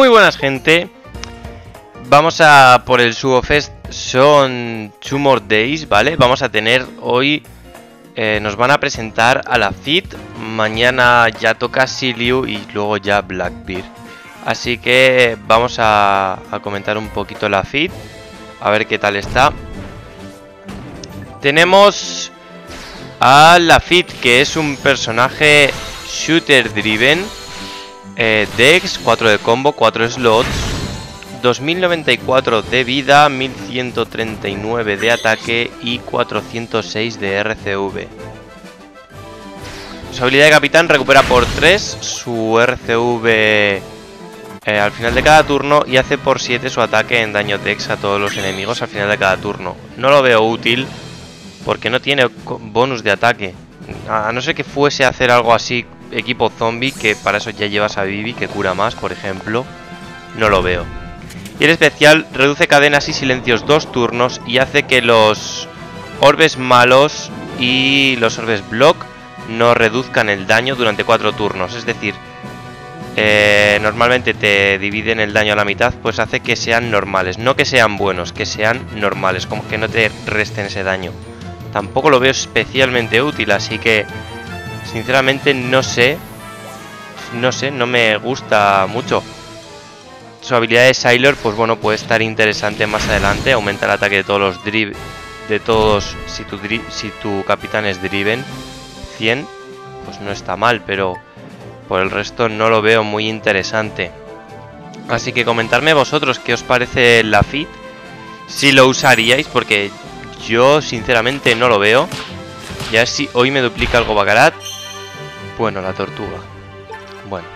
Muy buenas gente. Vamos a por el Sugo Fest Son two more days, ¿vale? Vamos a tener hoy eh, Nos van a presentar a la FIT Mañana ya toca Siliu y luego ya Blackbeard. Así que vamos a comentar un poquito la FIT A ver qué tal está. Tenemos a la FIT que es un personaje shooter driven eh, Dex, 4 de combo, 4 slots 2094 de vida, 1139 de ataque y 406 de RCV. Su habilidad de capitán recupera por 3 su RCV eh, al final de cada turno y hace por 7 su ataque en daño Dex a todos los enemigos al final de cada turno. No lo veo útil porque no tiene bonus de ataque. A no ser que fuese a hacer algo así equipo zombie, que para eso ya llevas a Vivi, que cura más, por ejemplo, no lo veo. Y el especial reduce cadenas y silencios dos turnos y hace que los orbes malos y los orbes block no reduzcan el daño durante cuatro turnos. Es decir, eh, normalmente te dividen el daño a la mitad, pues hace que sean normales. No que sean buenos, que sean normales, como que no te resten ese daño. Tampoco lo veo especialmente útil, así que Sinceramente no sé. No sé, no me gusta mucho. Su habilidad de Sailor, pues bueno, puede estar interesante más adelante. Aumenta el ataque de todos los drive. De todos. Si tu, si tu capitán es driven 100, pues no está mal, pero por el resto no lo veo muy interesante. Así que comentarme vosotros qué os parece la fit. Si lo usaríais, porque yo sinceramente no lo veo. Ya si hoy me duplica algo Bakarat, bueno, la tortuga. Bueno.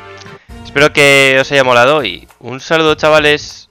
Espero que os haya molado y un saludo chavales.